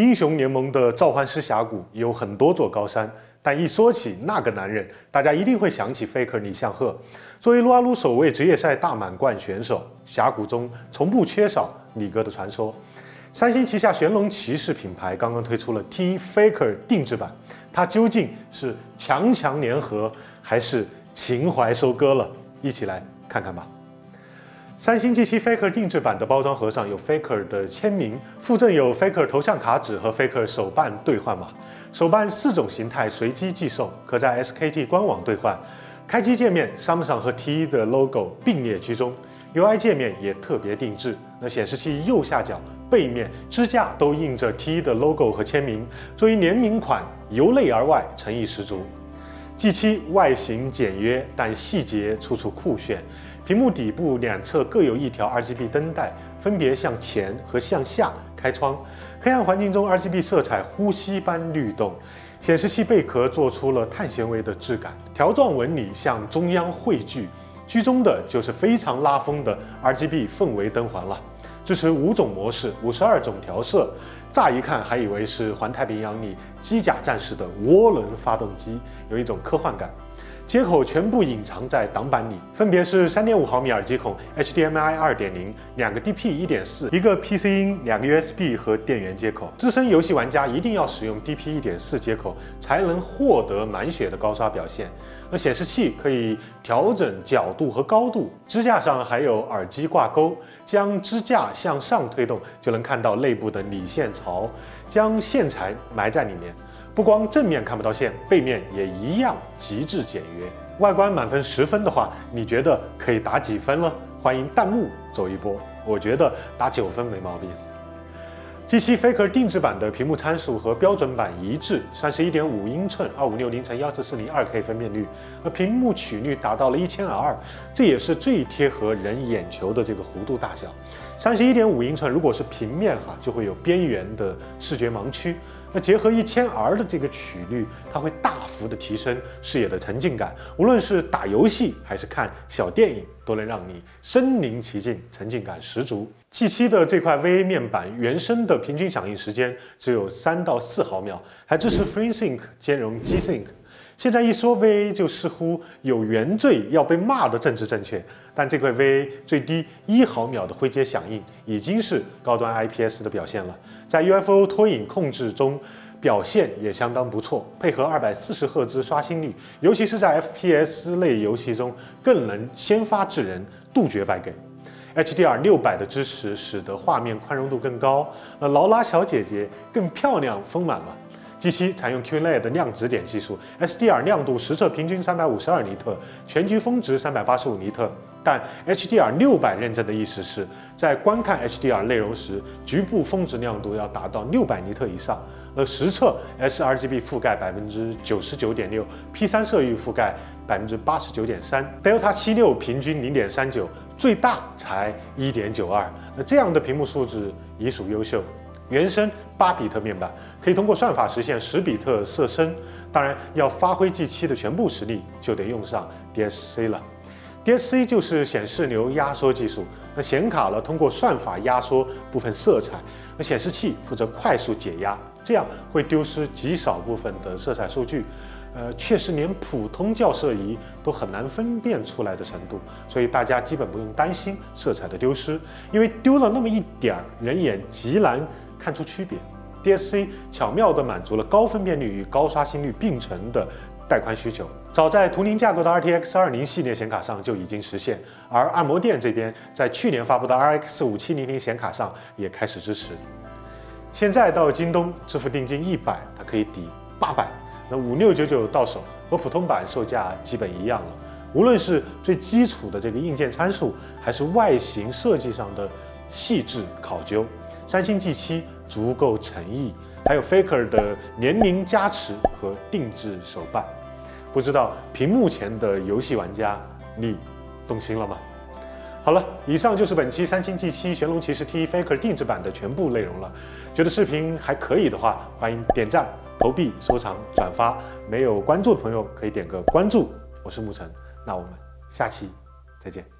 英雄联盟的召唤师峡谷有很多座高山，但一说起那个男人，大家一定会想起 Faker 李相赫。作为撸啊撸首位职业赛大满贯选手，峡谷中从不缺少李哥的传说。三星旗下玄龙骑士品牌刚刚推出了 T Faker 定制版，它究竟是强强联合，还是情怀收割了？一起来看看吧。三星 G7 Faker 定制版的包装盒上有 Faker 的签名，附赠有 Faker 头像卡纸和 Faker 手办兑换码。手办四种形态随机寄送，可在 SKT 官网兑换。开机界面，Samsung 和 T 的 logo 并列居中，UI 界面也特别定制。那显示器右下角、背面、支架都印着 T 的 logo 和签名，作为联名款，由内而外诚意十足。G7 外形简约，但细节处处酷炫。屏幕底部两侧各有一条 RGB 灯带，分别向前和向下开窗。黑暗环境中，RGB 色彩呼吸般律动。显示器贝壳做出了碳纤维的质感，条状纹理向中央汇聚，居中的就是非常拉风的 RGB 氛围灯环了。支持五种模式，五十二种调色。乍一看还以为是环太平洋里机甲战士的涡轮发动机，有一种科幻感。接口全部隐藏在挡板里，分别是三点五毫米耳机孔、HDMI 二点零、两个 DP 一点四、一个 PC 音、两个 USB 和电源接口。资深游戏玩家一定要使用 DP 一点四接口，才能获得满血的高刷表现。那显示器可以调整角度和高度，支架上还有耳机挂钩，将支架向上推动，就能看到内部的理线槽，将线材埋在里面。不光正面看不到线，背面也一样极致简约。外观满分十分的话，你觉得可以打几分呢？欢迎弹幕走一波，我觉得打九分没毛病。G7 Faker 定制版的屏幕参数和标准版一致，三十一点五英寸，二五六零乘幺四四零二 K 分辨率，而屏幕曲率达到了一千 R，这也是最贴合人眼球的这个弧度大小。三十一点五英寸，如果是平面哈，就会有边缘的视觉盲区。那结合一千 R 的这个曲率，它会大幅的提升视野的沉浸感。无论是打游戏还是看小电影，都能让你身临其境，沉浸感十足。G7 的这块 VA 面板原生的平均响应时间只有三到四毫秒，还支持 FreeSync 兼容 G-Sync。现在一说 VA 就似乎有原罪要被骂的政治正确，但这块 VA 最低一毫秒的灰阶响应已经是高端 IPS 的表现了，在 UFO 拖影控制中表现也相当不错，配合二百四十赫兹刷新率，尤其是在 FPS 类游戏中更能先发制人，杜绝白给。HDR 六百的支持使得画面宽容度更高，那劳拉小姐姐更漂亮丰满了。G7 采用 QLED 量子点技术，SDR 亮度实测平均三百五十二尼特，全局峰值三百八十五尼特。但 HDR 六百认证的意思是在观看 HDR 内容时，局部峰值亮度要达到六百尼特以上。而实测 sRGB 覆盖百分之九十九点六，P3 色域覆盖百分之八十九点三，Delta 七六平均零点三九，最大才一点九二。那这样的屏幕素质已属优秀。原生八比特面板可以通过算法实现十比特色深，当然要发挥 G7 的全部实力，就得用上 DSC 了。DSC 就是显示流压缩技术，那显卡呢通过算法压缩部分色彩，那显示器负责快速解压，这样会丢失极少部分的色彩数据，呃，确实连普通校色仪都很难分辨出来的程度，所以大家基本不用担心色彩的丢失，因为丢了那么一点儿，人眼极难。看出区别，DSC 巧妙地满足了高分辨率与高刷新率并存的带宽需求。早在图灵架构的 RTX 20系列显卡上就已经实现，而按摩店这边在去年发布的 RX 5700显卡上也开始支持。现在到京东支付定金一百，它可以抵八百，那五六九九到手，和普通版售价基本一样了。无论是最基础的这个硬件参数，还是外形设计上的细致考究。三星 G7 足够诚意，还有 Faker 的年龄加持和定制手办，不知道屏幕前的游戏玩家你动心了吗？好了，以上就是本期三星 G7 玄龙骑士 T Faker 定制版的全部内容了。觉得视频还可以的话，欢迎点赞、投币、收藏、转发。没有关注的朋友可以点个关注。我是沐晨，那我们下期再见。